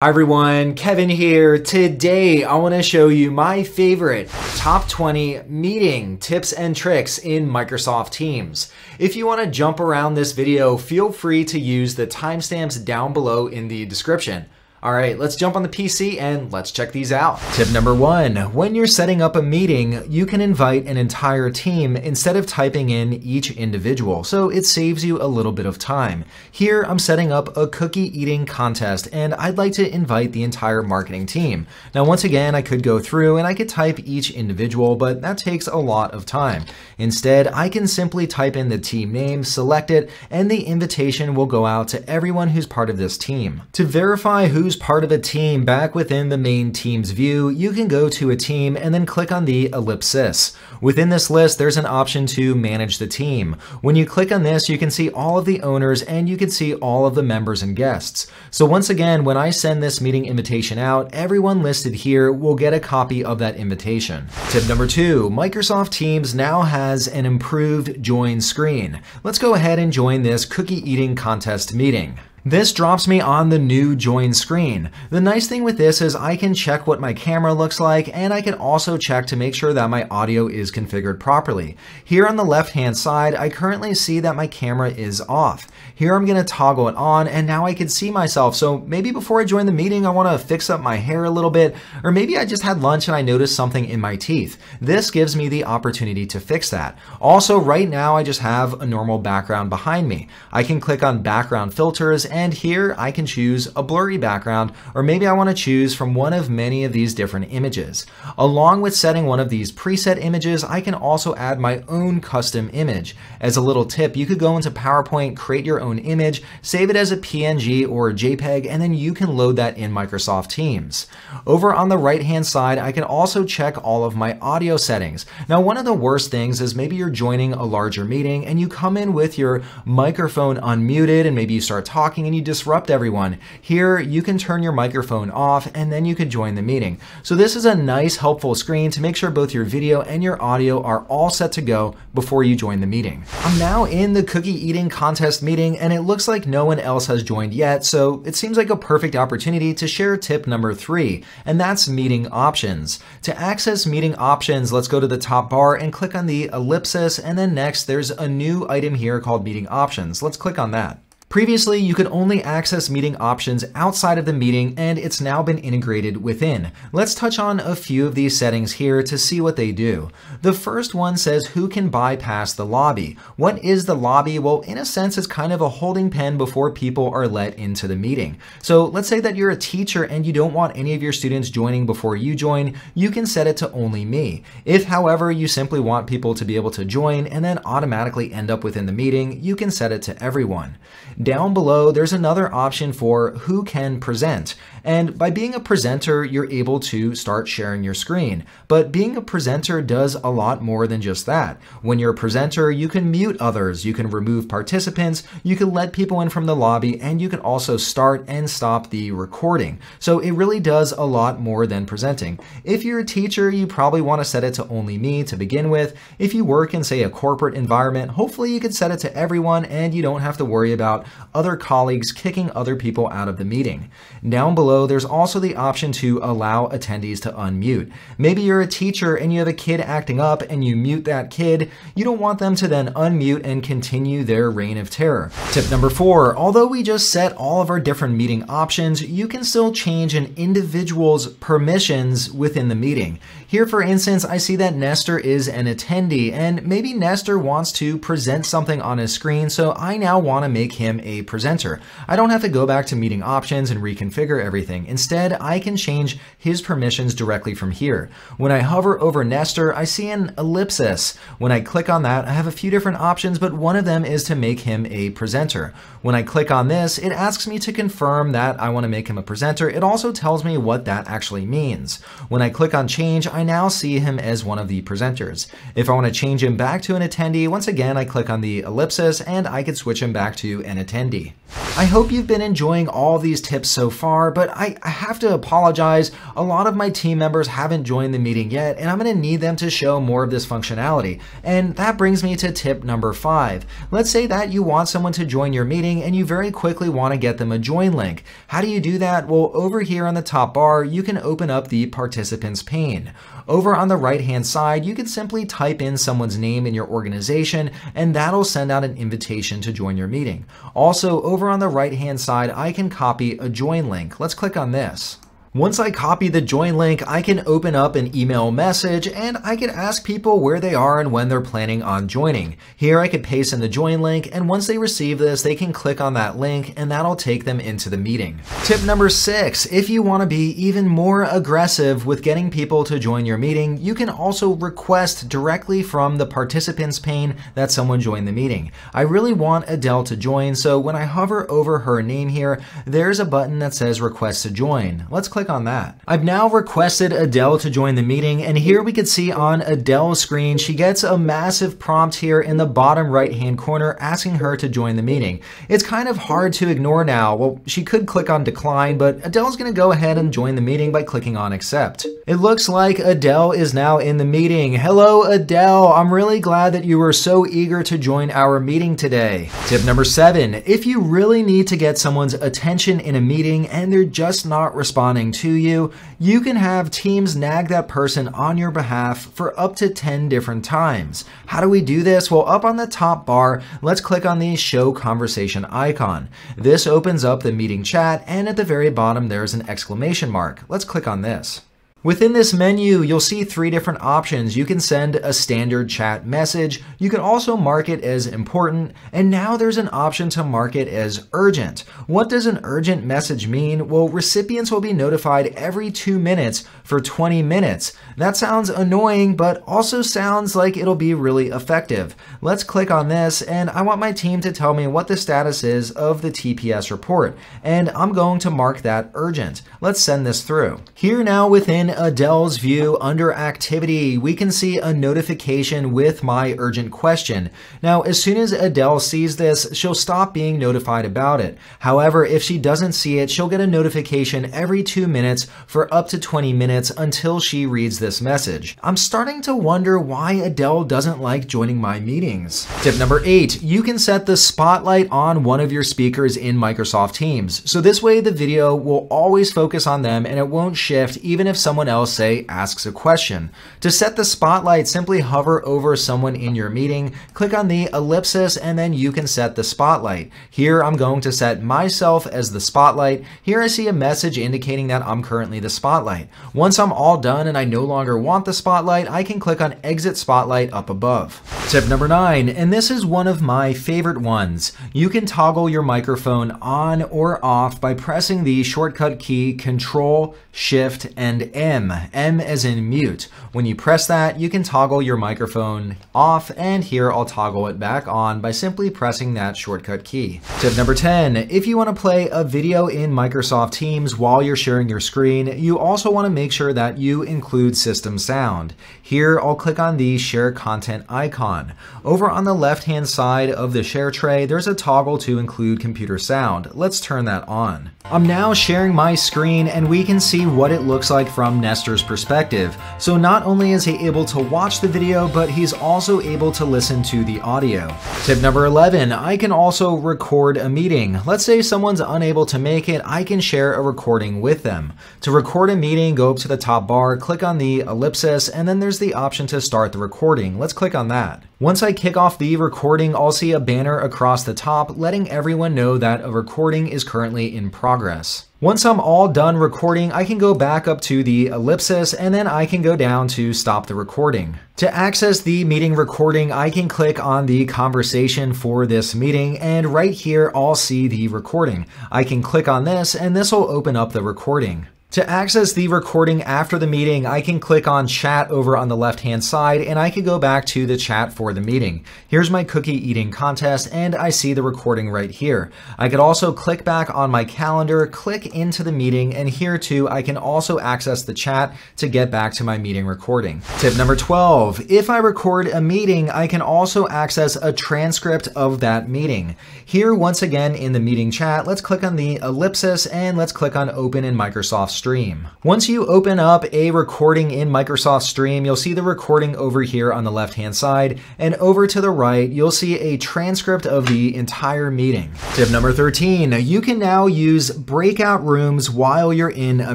Hi everyone, Kevin here. Today I want to show you my favorite top 20 meeting tips and tricks in Microsoft Teams. If you want to jump around this video, feel free to use the timestamps down below in the description. All right, let's jump on the PC and let's check these out. Tip number one, when you're setting up a meeting, you can invite an entire team instead of typing in each individual, so it saves you a little bit of time. Here, I'm setting up a cookie eating contest and I'd like to invite the entire marketing team. Now, once again, I could go through and I could type each individual, but that takes a lot of time. Instead, I can simply type in the team name, select it, and the invitation will go out to everyone who's part of this team. To verify who who's part of a team back within the main teams view, you can go to a team and then click on the ellipsis. Within this list, there's an option to manage the team. When you click on this, you can see all of the owners and you can see all of the members and guests. So once again, when I send this meeting invitation out, everyone listed here will get a copy of that invitation. Tip number two, Microsoft Teams now has an improved join screen. Let's go ahead and join this cookie eating contest meeting. This drops me on the new join screen. The nice thing with this is I can check what my camera looks like and I can also check to make sure that my audio is configured properly. Here on the left hand side, I currently see that my camera is off. Here I'm gonna toggle it on and now I can see myself. So maybe before I join the meeting, I wanna fix up my hair a little bit, or maybe I just had lunch and I noticed something in my teeth. This gives me the opportunity to fix that. Also, right now I just have a normal background behind me. I can click on background filters here I can choose a blurry background, or maybe I want to choose from one of many of these different images. Along with setting one of these preset images, I can also add my own custom image. As a little tip, you could go into PowerPoint, create your own image, save it as a PNG or a JPEG, and then you can load that in Microsoft Teams. Over on the right hand side, I can also check all of my audio settings. Now, one of the worst things is maybe you're joining a larger meeting and you come in with your microphone unmuted and maybe you start talking and you disrupt everyone. Here, you can turn your microphone off and then you can join the meeting. So this is a nice helpful screen to make sure both your video and your audio are all set to go before you join the meeting. I'm now in the cookie eating contest meeting and it looks like no one else has joined yet, so it seems like a perfect opportunity to share tip number three, and that's meeting options. To access meeting options, let's go to the top bar and click on the ellipsis, and then next there's a new item here called meeting options. Let's click on that. Previously, you could only access meeting options outside of the meeting and it's now been integrated within. Let's touch on a few of these settings here to see what they do. The first one says who can bypass the lobby. What is the lobby? Well, in a sense, it's kind of a holding pen before people are let into the meeting. So let's say that you're a teacher and you don't want any of your students joining before you join, you can set it to only me. If, however, you simply want people to be able to join and then automatically end up within the meeting, you can set it to everyone. Down below, there's another option for who can present. And by being a presenter, you're able to start sharing your screen. But being a presenter does a lot more than just that. When you're a presenter, you can mute others, you can remove participants, you can let people in from the lobby, and you can also start and stop the recording. So it really does a lot more than presenting. If you're a teacher, you probably want to set it to only me to begin with. If you work in, say, a corporate environment, hopefully you can set it to everyone and you don't have to worry about other colleagues kicking other people out of the meeting. Down below, there's also the option to allow attendees to unmute. Maybe you're a teacher and you have a kid acting up and you mute that kid. You don't want them to then unmute and continue their reign of terror. Tip number four, although we just set all of our different meeting options, you can still change an individual's permissions within the meeting. Here, for instance, I see that Nestor is an attendee and maybe Nestor wants to present something on his screen, so I now want to make him a presenter. I don't have to go back to meeting options and reconfigure everything. Instead, I can change his permissions directly from here. When I hover over Nestor, I see an ellipsis. When I click on that, I have a few different options, but one of them is to make him a presenter. When I click on this, it asks me to confirm that I want to make him a presenter. It also tells me what that actually means. When I click on change, now see him as one of the presenters. If I want to change him back to an attendee, once again, I click on the ellipsis and I could switch him back to an attendee. I hope you've been enjoying all these tips so far, but I, I, have to apologize. A lot of my team members haven't joined the meeting yet, and I'm going to need them to show more of this functionality. And that brings me to tip number five. Let's say that you want someone to join your meeting and you very quickly want to get them a join link. How do you do that? Well, over here on the top bar, you can open up the participants pane. Over on the right hand side, you can simply type in someone's name in your organization and that'll send out an invitation to join your meeting. Also, over on the right hand side, I can copy a join link. Let's click on this. Once I copy the join link, I can open up an email message and I can ask people where they are and when they're planning on joining. Here I could paste in the join link and once they receive this, they can click on that link and that'll take them into the meeting. Tip number six, if you want to be even more aggressive with getting people to join your meeting, you can also request directly from the participants pane that someone join the meeting. I really want Adele to join, so when I hover over her name here, there's a button that says request to join. Let's click click on that. I've now requested Adele to join the meeting and here we can see on Adele's screen, she gets a massive prompt here in the bottom right hand corner asking her to join the meeting. It's kind of hard to ignore now. Well, she could click on decline, but Adele's gonna go ahead and join the meeting by clicking on accept. It looks like Adele is now in the meeting. Hello, Adele. I'm really glad that you were so eager to join our meeting today. Tip number seven, if you really need to get someone's attention in a meeting and they're just not responding to you, you can have Teams nag that person on your behalf for up to 10 different times. How do we do this? Well, up on the top bar, let's click on the Show Conversation icon. This opens up the meeting chat, and at the very bottom, there's an exclamation mark. Let's click on this. Within this menu, you'll see three different options. You can send a standard chat message, you can also mark it as important, and now there's an option to mark it as urgent. What does an urgent message mean? Well, recipients will be notified every two minutes for 20 minutes. That sounds annoying, but also sounds like it'll be really effective. Let's click on this, and I want my team to tell me what the status is of the TPS report, and I'm going to mark that urgent. Let's send this through. Here now within in Adele's view, under activity, we can see a notification with my urgent question. Now, as soon as Adele sees this, she'll stop being notified about it. However, if she doesn't see it, she'll get a notification every two minutes for up to 20 minutes until she reads this message. I'm starting to wonder why Adele doesn't like joining my meetings. Tip number eight, you can set the spotlight on one of your speakers in Microsoft Teams. So this way the video will always focus on them and it won't shift even if someone someone else, say, asks a question. To set the spotlight, simply hover over someone in your meeting, click on the ellipsis, and then you can set the spotlight. Here, I'm going to set myself as the spotlight. Here, I see a message indicating that I'm currently the spotlight. Once I'm all done and I no longer want the spotlight, I can click on Exit Spotlight up above. Tip number nine, and this is one of my favorite ones. You can toggle your microphone on or off by pressing the shortcut key Control, Shift, and M M, M as in mute. When you press that, you can toggle your microphone off, and here I'll toggle it back on by simply pressing that shortcut key. Tip number 10, if you want to play a video in Microsoft Teams while you're sharing your screen, you also want to make sure that you include system sound. Here, I'll click on the share content icon. Over on the left-hand side of the share tray, there's a toggle to include computer sound. Let's turn that on. I'm now sharing my screen and we can see what it looks like Nestor's perspective. So not only is he able to watch the video, but he's also able to listen to the audio. Tip number 11, I can also record a meeting. Let's say someone's unable to make it, I can share a recording with them. To record a meeting, go up to the top bar, click on the ellipsis, and then there's the option to start the recording. Let's click on that. Once I kick off the recording, I'll see a banner across the top letting everyone know that a recording is currently in progress. Once I'm all done recording, I can go back up to the ellipsis and then I can go down to stop the recording. To access the meeting recording, I can click on the conversation for this meeting and right here I'll see the recording. I can click on this and this will open up the recording. To access the recording after the meeting, I can click on chat over on the left hand side and I can go back to the chat for the meeting. Here's my cookie eating contest and I see the recording right here. I could also click back on my calendar, click into the meeting, and here too I can also access the chat to get back to my meeting recording. Tip number 12, if I record a meeting, I can also access a transcript of that meeting. Here, once again in the meeting chat, let's click on the ellipsis and let's click on open in Microsoft Stream. Once you open up a recording in Microsoft Stream, you'll see the recording over here on the left hand side, and over to the right, you'll see a transcript of the entire meeting. Tip number 13, you can now use breakout rooms while you're in a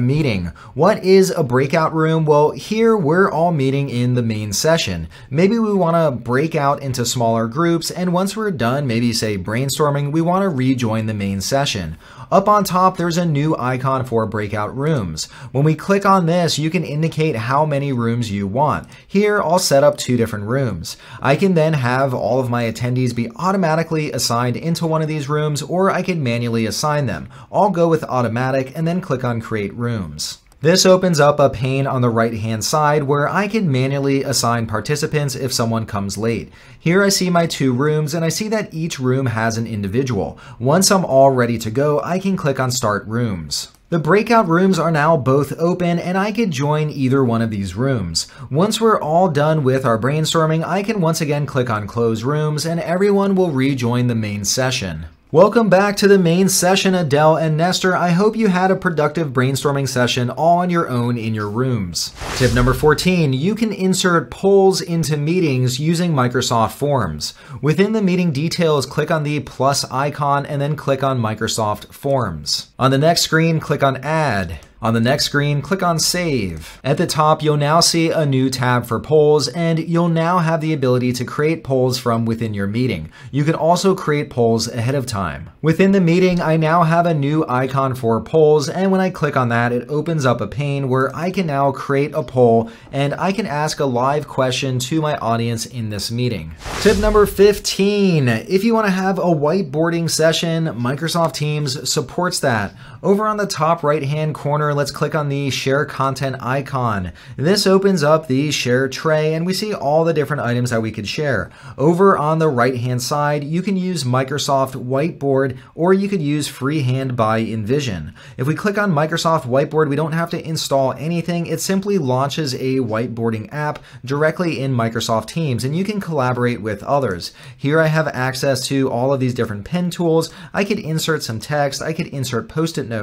meeting. What is a breakout room? Well, here we're all meeting in the main session. Maybe we want to break out into smaller groups, and once we're done, maybe say brainstorming, we want to rejoin the main session. Up on top, there's a new icon for breakout rooms. When we click on this, you can indicate how many rooms you want. Here, I'll set up two different rooms. I can then have all of my attendees be automatically assigned into one of these rooms, or I can manually assign them. I'll go with automatic and then click on create rooms. This opens up a pane on the right hand side where I can manually assign participants if someone comes late. Here I see my two rooms and I see that each room has an individual. Once I'm all ready to go, I can click on start rooms. The breakout rooms are now both open and I could join either one of these rooms. Once we're all done with our brainstorming, I can once again click on close rooms and everyone will rejoin the main session. Welcome back to the main session, Adele and Nestor. I hope you had a productive brainstorming session all on your own in your rooms. Tip number 14, you can insert polls into meetings using Microsoft Forms. Within the meeting details, click on the plus icon and then click on Microsoft Forms. On the next screen, click on Add. On the next screen, click on Save. At the top, you'll now see a new tab for polls, and you'll now have the ability to create polls from within your meeting. You can also create polls ahead of time. Within the meeting, I now have a new icon for polls, and when I click on that, it opens up a pane where I can now create a poll, and I can ask a live question to my audience in this meeting. Tip number 15, if you wanna have a whiteboarding session, Microsoft Teams supports that. Over on the top right-hand corner, let's click on the share content icon. This opens up the share tray and we see all the different items that we could share. Over on the right hand side, you can use Microsoft Whiteboard or you could use Freehand by InVision. If we click on Microsoft Whiteboard, we don't have to install anything. It simply launches a whiteboarding app directly in Microsoft Teams and you can collaborate with others. Here I have access to all of these different pen tools. I could insert some text. I could insert post-it notes.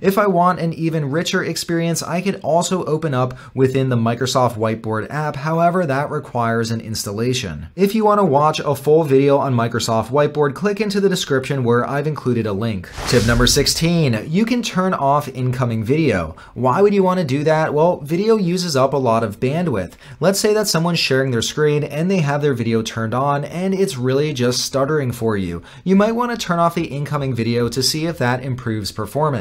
If I want an even richer experience, I could also open up within the Microsoft Whiteboard app. However, that requires an installation. If you want to watch a full video on Microsoft Whiteboard, click into the description where I've included a link. Tip number 16, you can turn off incoming video. Why would you want to do that? Well, video uses up a lot of bandwidth. Let's say that someone's sharing their screen and they have their video turned on and it's really just stuttering for you. You might want to turn off the incoming video to see if that improves performance.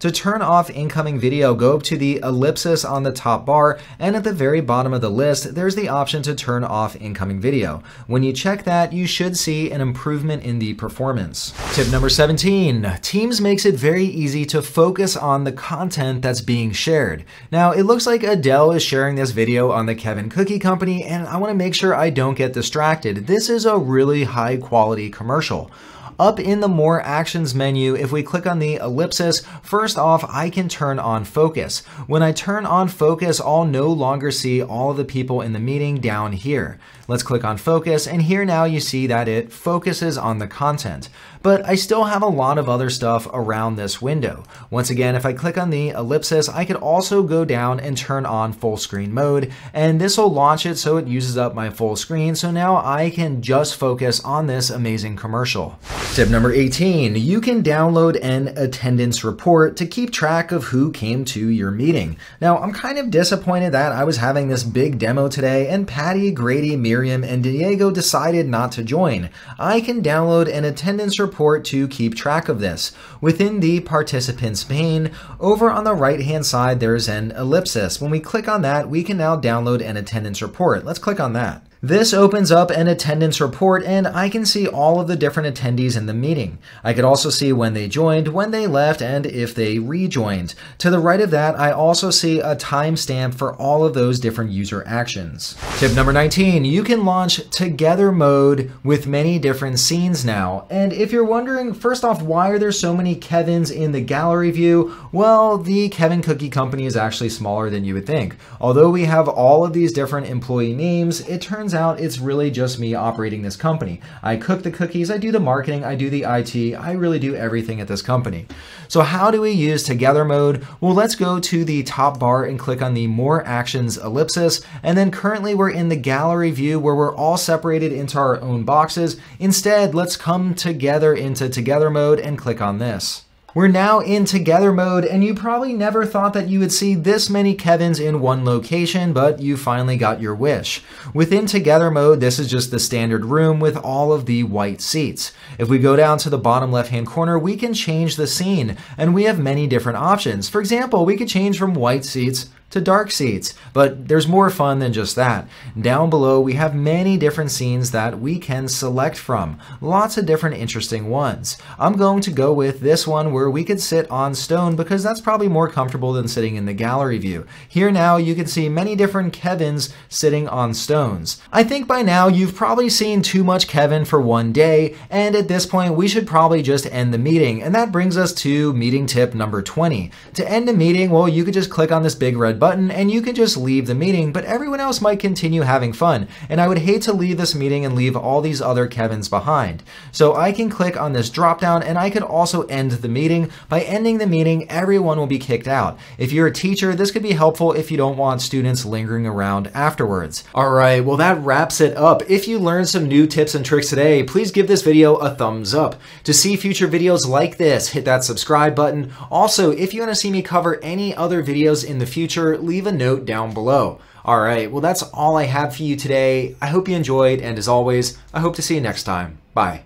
To turn off incoming video, go to the ellipsis on the top bar, and at the very bottom of the list, there's the option to turn off incoming video. When you check that, you should see an improvement in the performance. Tip number 17, Teams makes it very easy to focus on the content that's being shared. Now, it looks like Adele is sharing this video on the Kevin Cookie Company, and I wanna make sure I don't get distracted. This is a really high quality commercial. Up in the More Actions menu, if we click on the ellipsis, first off, I can turn on focus. When I turn on focus, I'll no longer see all of the people in the meeting down here. Let's click on focus, and here now you see that it focuses on the content. But I still have a lot of other stuff around this window. Once again, if I click on the ellipsis, I could also go down and turn on full screen mode, and this will launch it so it uses up my full screen, so now I can just focus on this amazing commercial. Tip number 18, you can download an attendance report to keep track of who came to your meeting. Now, I'm kind of disappointed that I was having this big demo today and Patty, Grady, Miriam, and Diego decided not to join. I can download an attendance report to keep track of this. Within the participants pane, over on the right hand side, there's an ellipsis. When we click on that, we can now download an attendance report. Let's click on that. This opens up an attendance report and I can see all of the different attendees in the meeting. I could also see when they joined, when they left, and if they rejoined. To the right of that, I also see a timestamp for all of those different user actions. Tip number 19, you can launch Together mode with many different scenes now. And if you're wondering, first off, why are there so many Kevins in the gallery view? Well, the Kevin Cookie Company is actually smaller than you would think. Although we have all of these different employee names, it turns out it's really just me operating this company. I cook the cookies, I do the marketing, I do the IT, I really do everything at this company. So how do we use Together mode? Well, let's go to the top bar and click on the More Actions ellipsis, and then currently we're in the gallery view where we're all separated into our own boxes. Instead, let's come together into Together mode and click on this. We're now in together mode, and you probably never thought that you would see this many Kevins in one location, but you finally got your wish. Within together mode, this is just the standard room with all of the white seats. If we go down to the bottom left-hand corner, we can change the scene, and we have many different options. For example, we could change from white seats to dark seats, but there's more fun than just that. Down below, we have many different scenes that we can select from. Lots of different interesting ones. I'm going to go with this one where we could sit on stone because that's probably more comfortable than sitting in the gallery view. Here now, you can see many different Kevins sitting on stones. I think by now you've probably seen too much Kevin for one day, and at this point, we should probably just end the meeting. And that brings us to meeting tip number 20. To end a meeting, well, you could just click on this big red button and you can just leave the meeting, but everyone else might continue having fun. And I would hate to leave this meeting and leave all these other Kevins behind. So I can click on this drop down and I could also end the meeting. By ending the meeting, everyone will be kicked out. If you're a teacher, this could be helpful if you don't want students lingering around afterwards. All right, well that wraps it up. If you learned some new tips and tricks today, please give this video a thumbs up. To see future videos like this, hit that subscribe button. Also, if you want to see me cover any other videos in the future, leave a note down below. All right, well, that's all I have for you today. I hope you enjoyed, and as always, I hope to see you next time. Bye.